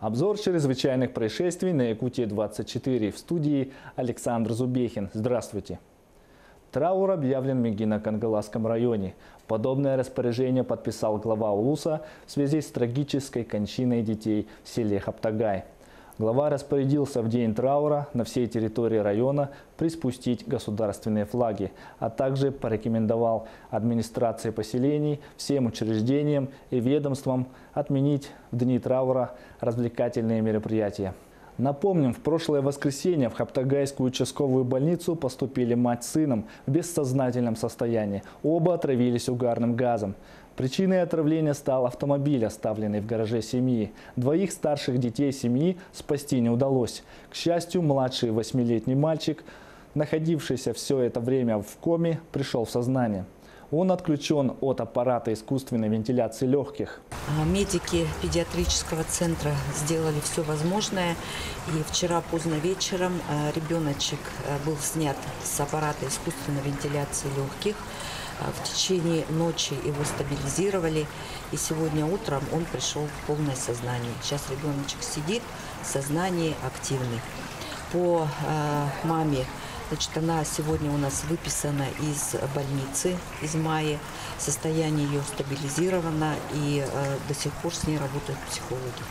Обзор чрезвычайных происшествий на Якутии-24. В студии Александр Зубехин. Здравствуйте. Траур объявлен в Мегино-Кангаласском районе. Подобное распоряжение подписал глава УЛУСа в связи с трагической кончиной детей в селе Хаптагай. Глава распорядился в день траура на всей территории района приспустить государственные флаги, а также порекомендовал администрации поселений, всем учреждениям и ведомствам отменить в дни траура развлекательные мероприятия. Напомним, в прошлое воскресенье в Хаптагайскую участковую больницу поступили мать с сыном в бессознательном состоянии. Оба отравились угарным газом. Причиной отравления стал автомобиль, оставленный в гараже семьи. Двоих старших детей семьи спасти не удалось. К счастью, младший восьмилетний мальчик, находившийся все это время в коме, пришел в сознание. Он отключен от аппарата искусственной вентиляции легких. А, медики педиатрического центра сделали все возможное. И вчера поздно вечером а, ребеночек а, был снят с аппарата искусственной вентиляции легких. В течение ночи его стабилизировали. И сегодня утром он пришел в полное сознание. Сейчас ребеночек сидит, сознание активный. По маме Значит, она сегодня у нас выписана из больницы, из мая. Состояние ее стабилизировано, и э, до сих пор с ней работают психологи.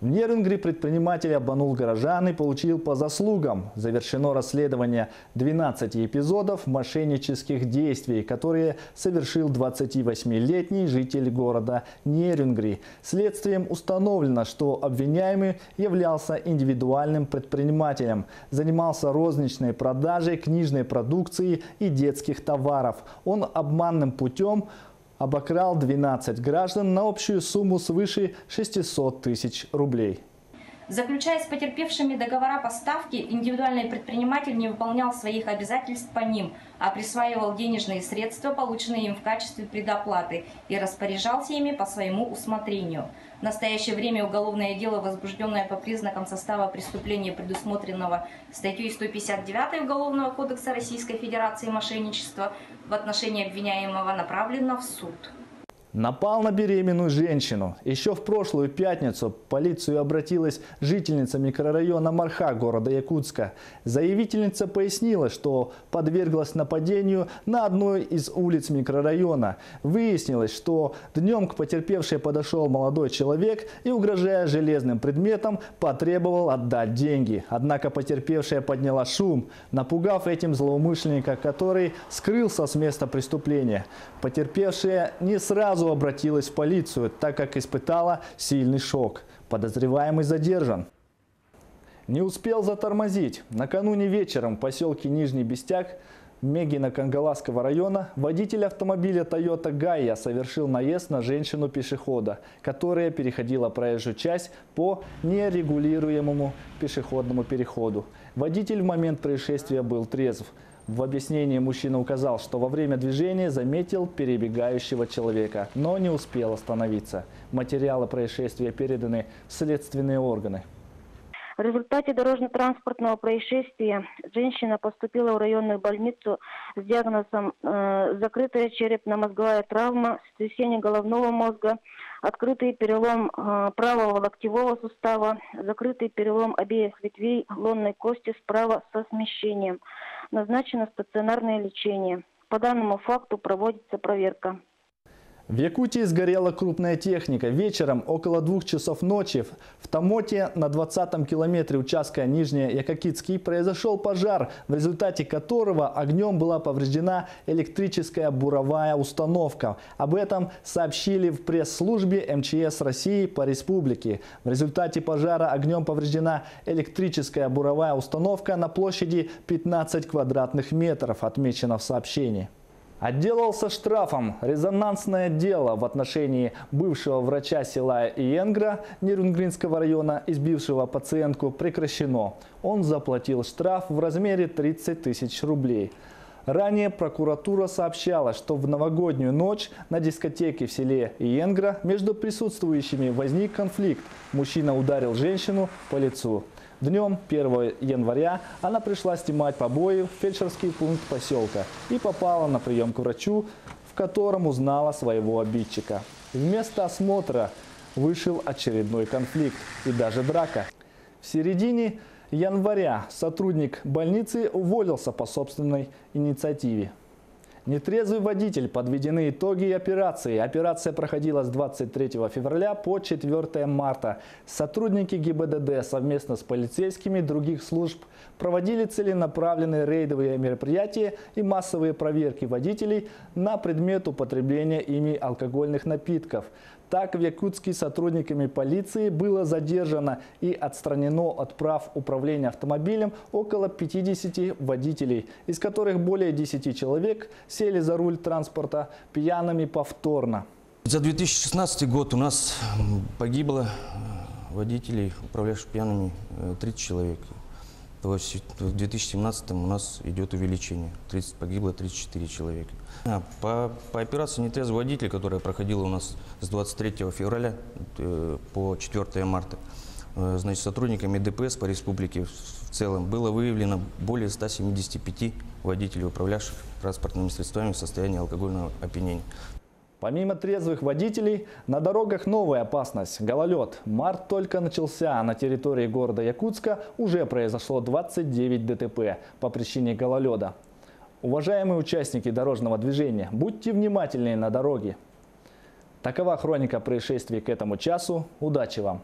В Нерюнгре предприниматель обманул горожан и получил по заслугам. Завершено расследование 12 эпизодов мошеннических действий, которые совершил 28-летний житель города Нерюнгри. Следствием установлено, что обвиняемый являлся индивидуальным предпринимателем, занимался розничной продажей книжной продукции и детских товаров. Он обманным путем обокрал 12 граждан на общую сумму свыше 600 тысяч рублей. Заключая с потерпевшими договора поставки, индивидуальный предприниматель не выполнял своих обязательств по ним, а присваивал денежные средства, полученные им в качестве предоплаты, и распоряжался ими по своему усмотрению. В настоящее время уголовное дело, возбужденное по признакам состава преступления, предусмотренного статьей 159 Уголовного кодекса Российской Федерации «Мошенничество», в отношении обвиняемого направлено в суд. Напал на беременную женщину. Еще в прошлую пятницу полицию обратилась жительница микрорайона Марха города Якутска. Заявительница пояснила, что подверглась нападению на одной из улиц микрорайона. Выяснилось, что днем к потерпевшей подошел молодой человек и, угрожая железным предметом, потребовал отдать деньги. Однако потерпевшая подняла шум, напугав этим злоумышленника, который скрылся с места преступления. Потерпевшая не сразу сразу обратилась в полицию, так как испытала сильный шок. Подозреваемый задержан. Не успел затормозить. Накануне вечером в поселке Нижний Бестяк Мегина Кангаласского района водитель автомобиля Toyota Gaia совершил наезд на женщину-пешехода, которая переходила проезжую часть по нерегулируемому пешеходному переходу. Водитель в момент происшествия был трезв. В объяснении мужчина указал, что во время движения заметил перебегающего человека, но не успел остановиться. Материалы происшествия переданы в следственные органы. В результате дорожно-транспортного происшествия женщина поступила в районную больницу с диагнозом э, закрытая черепно-мозговая травма, сотрясение головного мозга, открытый перелом э, правого локтевого сустава, закрытый перелом обеих ветвей лонной кости справа со смещением. Назначено стационарное лечение. По данному факту проводится проверка. В Якутии сгорела крупная техника. Вечером около двух часов ночи в Тамоте на 20-м километре участка Нижняя Якокитский произошел пожар, в результате которого огнем была повреждена электрическая буровая установка. Об этом сообщили в пресс-службе МЧС России по республике. В результате пожара огнем повреждена электрическая буровая установка на площади 15 квадратных метров, отмечено в сообщении. Отделался штрафом. Резонансное дело в отношении бывшего врача села Иенгра Нерюнгринского района, избившего пациентку, прекращено. Он заплатил штраф в размере 30 тысяч рублей. Ранее прокуратура сообщала, что в новогоднюю ночь на дискотеке в селе Иенгра между присутствующими возник конфликт. Мужчина ударил женщину по лицу. Днем 1 января она пришла снимать побои в фельдшерский пункт поселка и попала на прием к врачу, в котором узнала своего обидчика. Вместо осмотра вышел очередной конфликт и даже драка. В середине января сотрудник больницы уволился по собственной инициативе. Нетрезвый водитель. Подведены итоги операции. Операция проходила с 23 февраля по 4 марта. Сотрудники ГИБДД совместно с полицейскими других служб проводили целенаправленные рейдовые мероприятия и массовые проверки водителей на предмет употребления ими алкогольных напитков. Так в Якутске сотрудниками полиции было задержано и отстранено от прав управления автомобилем около 50 водителей, из которых более 10 человек сели за руль транспорта пьяными повторно. За 2016 год у нас погибло э, водителей, управлявших пьяными, э, 30 человек. В 2017 у нас идет увеличение. 30, погибло 34 человека. А, По, по операции «Нетрезвый водитель», которая проходила у нас с 23 февраля э, по 4 марта, э, значит, сотрудниками ДПС по республике в целом было выявлено более 175 водителей, управлявших транспортными средствами в состоянии алкогольного опьянения. Помимо трезвых водителей, на дорогах новая опасность – гололед. Март только начался, а на территории города Якутска уже произошло 29 ДТП по причине гололеда. Уважаемые участники дорожного движения, будьте внимательнее на дороге. Такова хроника происшествий к этому часу. Удачи вам!